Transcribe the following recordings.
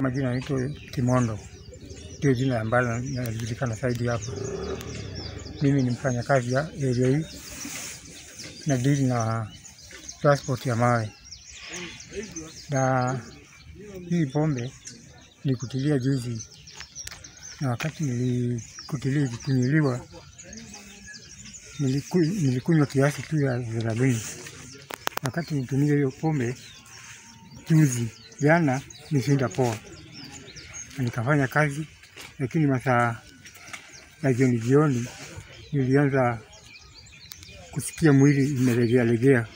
Majina yanaitwa Kimondo, ndio jina ambalo linajulikana zaidi hapa. Mimi ni mfanyakazi ya area hii. Na dili na transport ya mawe, na hii pombe nilikutilia juzi, na wakati nilikutilia ikikunyuliwa, niliku, nilikunywa kiasi tu ya thelathini. Wakati nitumia hiyo pombe juzi, jana nishinda poa nikafanya kazi, lakini masaa ya jioni jioni nilianza kusikia mwili imelegea legea,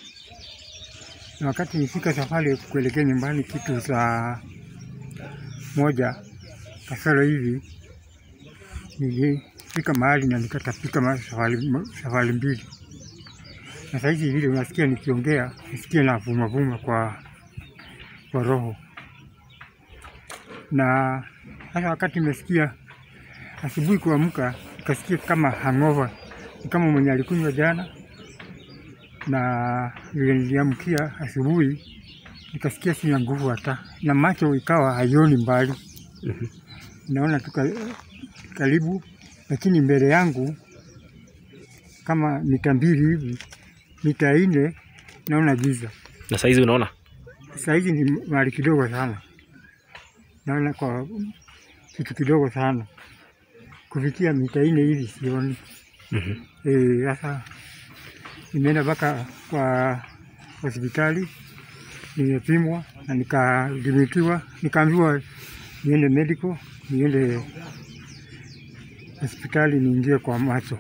na wakati nifika safari kuelekea nyumbani kitu saa moja kasoro hivi, nilifika mahali na nikatapika safari, safari mbili, na sahizi vile unasikia nikiongea, nisikia na vuma vuma kwa, kwa roho na hata wakati nimesikia asubuhi kuamka, nikasikia kama hangover, ni kama mwenye alikunywa jana, na vile niliamkia asubuhi nikasikia sina nguvu hata, na macho ikawa haioni mbali, naona tu karibu, lakini mbele yangu kama mita mbili hivi, mita nne naona giza. Na saizi unaona? Sahizi ni mahali kidogo sana, naona kwa kitu kidogo sana, kufikia mita nne hivi sioni. mm -hmm. E, Sasa nimeenda mpaka kwa hospitali, nimepimwa na nikadhibitiwa, nikaambiwa niende medical, niende hospitali niingie kwa macho.